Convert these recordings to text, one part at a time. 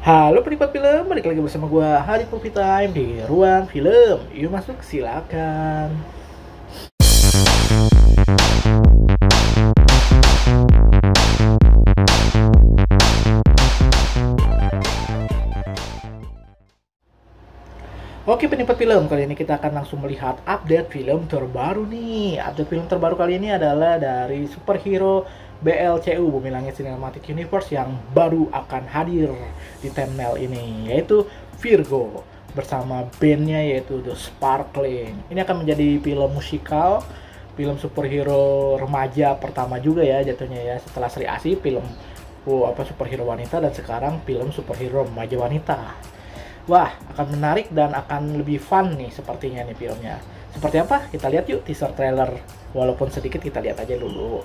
Halo penikmat film, balik lagi bersama gue Hari Movie Time di Ruang Film. Yuk masuk, silakan. Oke penikmat film, kali ini kita akan langsung melihat update film terbaru nih. Update film terbaru kali ini adalah dari superhero BLCU Bumi Langit Cinematic Universe yang baru akan hadir di thumbnail ini Yaitu Virgo bersama bandnya yaitu The Sparkling. Ini akan menjadi film musikal Film superhero remaja pertama juga ya jatuhnya ya Setelah Sri Asi film oh, apa superhero wanita dan sekarang film superhero remaja wanita Wah, akan menarik dan akan lebih fun nih sepertinya nih filmnya. Seperti apa? Kita lihat yuk teaser trailer. Walaupun sedikit kita lihat aja dulu.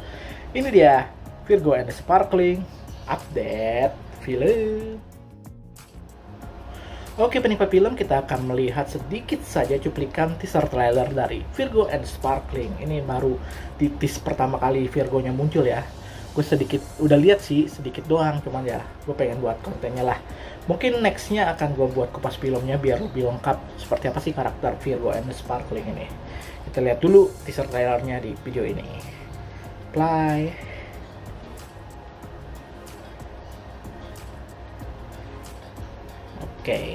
Ini dia Virgo and the Sparkling update film. Oke penikmat film kita akan melihat sedikit saja cuplikan teaser trailer dari Virgo and Sparkling. Ini baru di tease pertama kali Virgonya muncul ya. Gue sedikit udah lihat sih sedikit doang cuman ya gue pengen buat kontennya lah. Mungkin nextnya akan gue buat kupas filmnya biar lebih lengkap seperti apa sih karakter Virgo and the Sparkling ini. Kita lihat dulu teaser trailernya di video ini. Play. Oke. Okay.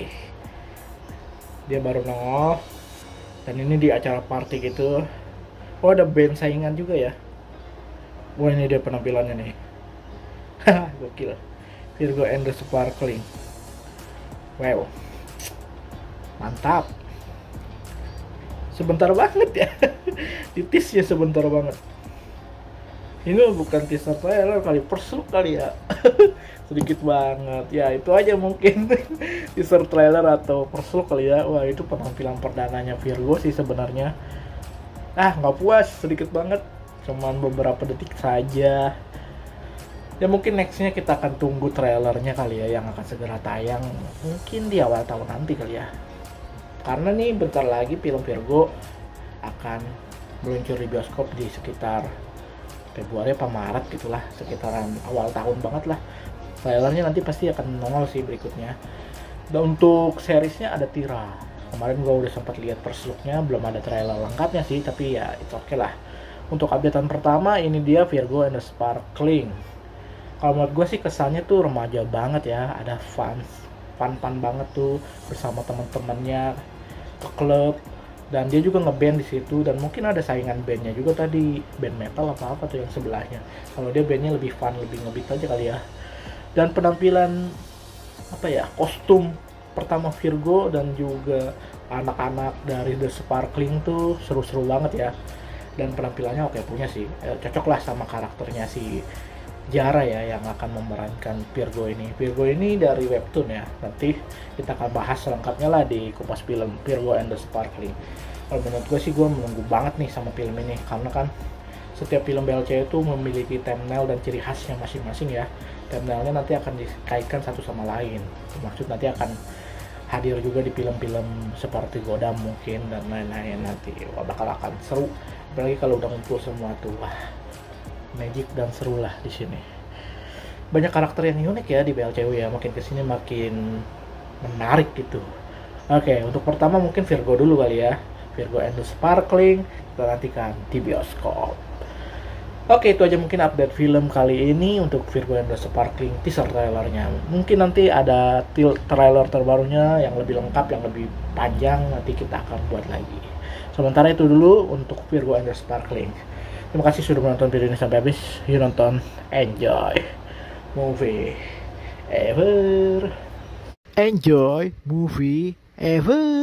dia baru nongol. Dan ini di acara party gitu. Oh ada band saingan juga ya wah ini dia penampilannya nih gokil Virgo and the Sparkling Wow, mantap. Sebentar banget ya, titisnya sebentar banget. Ini bukan teaser trailer kali, persuk kali ya. Sedikit banget. Ya itu aja mungkin teaser trailer atau persuk kali ya. Wah itu penampilan perdananya Virgo sih sebenarnya. Ah nggak puas, sedikit banget. Cuman beberapa detik saja. Ya mungkin nextnya kita akan tunggu trailernya kali ya yang akan segera tayang. Mungkin di awal tahun nanti kali ya. Karena nih bentar lagi film Virgo akan meluncur di bioskop di sekitar Februari apa Maret gitulah. Sekitaran awal tahun banget lah. Trailernya nanti pasti akan nongol sih berikutnya. Dan untuk seriesnya ada Tira. Kemarin gue udah sempat lihat perseluknya belum ada trailer lengkapnya sih tapi ya itu oke okay lah untuk updatean pertama ini dia Virgo and the Sparkling. Kalau menurut gue sih kesannya tuh remaja banget ya. Ada fans fun fun banget tuh bersama teman-temannya ke klub. Dan dia juga ngeband di situ. Dan mungkin ada saingan bandnya juga tadi. Band metal apa apa tuh yang sebelahnya. Kalau dia bandnya lebih fun lebih ngebeat aja kali ya. Dan penampilan apa ya kostum pertama Virgo dan juga anak-anak dari The Sparkling tuh seru-seru banget ya dan penampilannya oke punya sih eh, cocok lah sama karakternya si Jara ya yang akan memerankan Virgo ini. Virgo ini dari webtoon ya. Nanti kita akan bahas selengkapnya lah di kupas film Virgo and the Sparkling. Kalau menurut gue sih gue menunggu banget nih sama film ini karena kan setiap film BLC itu memiliki thumbnail dan ciri khasnya masing-masing ya. Thumbnailnya nanti akan dikaitkan satu sama lain. Maksud nanti akan hadir juga di film-film seperti Godam mungkin dan lain-lain nanti. Bakal akan seru. Apalagi kalau udah ngumpul semua tuh. Wah, magic dan seru lah di sini. Banyak karakter yang unik ya di BLCW ya makin ke sini makin menarik gitu. Oke untuk pertama mungkin Virgo dulu kali ya. Virgo and the Sparkling kita nantikan di bioskop. Oke itu aja mungkin update film kali ini untuk Virgo and the Sparkling teaser trailernya. Mungkin nanti ada trailer terbarunya yang lebih lengkap, yang lebih panjang Nanti kita akan buat lagi Sementara itu dulu untuk Virgo and the Sparkling Terima kasih sudah menonton video ini sampai habis. Yuk nonton, enjoy movie ever. Enjoy movie ever.